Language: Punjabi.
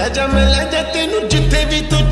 ਲੈ ਜਾ ਮੈਂ ਲੈ ਜਾ ਤੈਨੂੰ ਜਿੱਥੇ ਵੀ ਤੂੰ